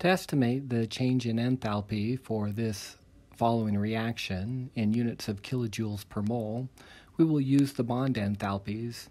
To estimate the change in enthalpy for this following reaction in units of kilojoules per mole, we will use the bond enthalpies.